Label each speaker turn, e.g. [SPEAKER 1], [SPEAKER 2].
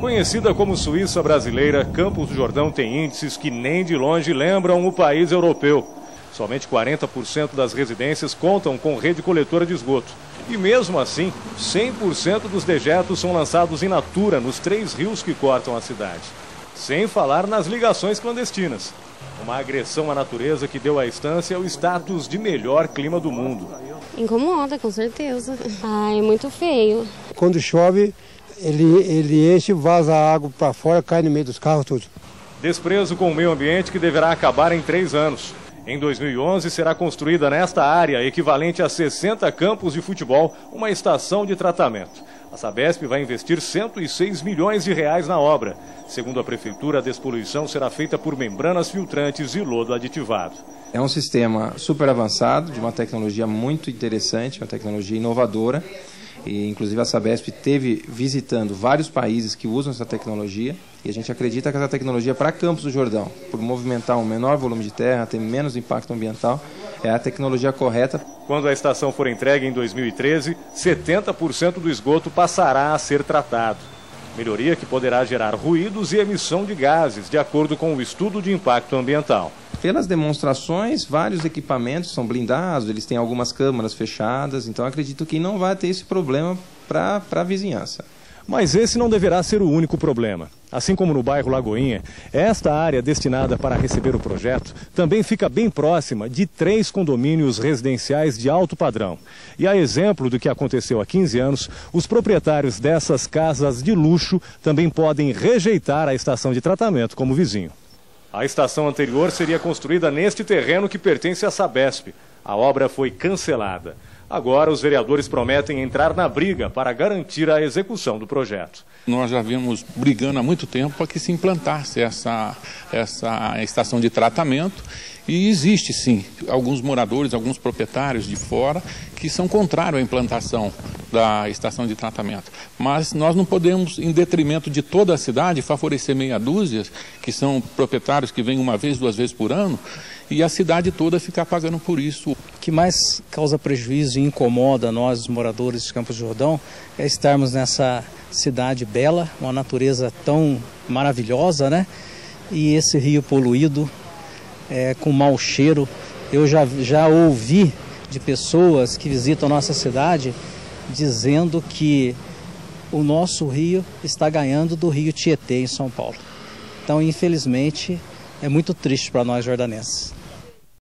[SPEAKER 1] Conhecida como Suíça brasileira, Campos do Jordão tem índices que nem de longe lembram o país europeu. Somente 40% das residências contam com rede coletora de esgoto. E mesmo assim, 100% dos dejetos são lançados in natura nos três rios que cortam a cidade. Sem falar nas ligações clandestinas. Uma agressão à natureza que deu à estância o status de melhor clima do mundo.
[SPEAKER 2] Incomoda, com certeza. Ai, é muito feio.
[SPEAKER 3] Quando chove, ele, ele enche, vaza a água para fora, cai no meio dos carros, tudo.
[SPEAKER 1] Desprezo com o meio ambiente que deverá acabar em três anos. Em 2011 será construída nesta área, equivalente a 60 campos de futebol, uma estação de tratamento. A Sabesp vai investir 106 milhões de reais na obra. Segundo a prefeitura, a despoluição será feita por membranas filtrantes e lodo aditivado.
[SPEAKER 4] É um sistema super avançado, de uma tecnologia muito interessante, uma tecnologia inovadora. E, inclusive a Sabesp teve visitando vários países que usam essa tecnologia e a gente acredita que essa tecnologia para Campos do Jordão, por movimentar um menor volume de terra, ter menos impacto ambiental, é a tecnologia correta.
[SPEAKER 1] Quando a estação for entregue em 2013, 70% do esgoto passará a ser tratado. Melhoria que poderá gerar ruídos e emissão de gases, de acordo com o estudo de impacto ambiental.
[SPEAKER 4] Pelas demonstrações, vários equipamentos são blindados, eles têm algumas câmaras fechadas, então acredito que não vai ter esse problema para a vizinhança.
[SPEAKER 1] Mas esse não deverá ser o único problema. Assim como no bairro Lagoinha, esta área destinada para receber o projeto também fica bem próxima de três condomínios residenciais de alto padrão. E a exemplo do que aconteceu há 15 anos, os proprietários dessas casas de luxo também podem rejeitar a estação de tratamento como vizinho. A estação anterior seria construída neste terreno que pertence à Sabesp. A obra foi cancelada. Agora, os vereadores prometem entrar na briga para garantir a execução do projeto.
[SPEAKER 5] Nós já vimos brigando há muito tempo para que se implantasse essa, essa estação de tratamento e existe sim alguns moradores, alguns proprietários de fora que são contrários à implantação da estação de tratamento. Mas nós não podemos, em detrimento de toda a cidade, favorecer meia dúzia, que são proprietários que vêm uma vez, duas vezes por ano, e a cidade toda ficar pagando por isso.
[SPEAKER 6] Que mais causa prejuízo e incomoda nós, os moradores de Campos Jordão, é estarmos nessa cidade bela, uma natureza tão maravilhosa, né? E esse rio poluído, é, com mau cheiro. Eu já, já ouvi de pessoas que visitam nossa cidade dizendo que o nosso rio está ganhando do rio Tietê, em São Paulo. Então, infelizmente, é muito triste para nós jordanenses.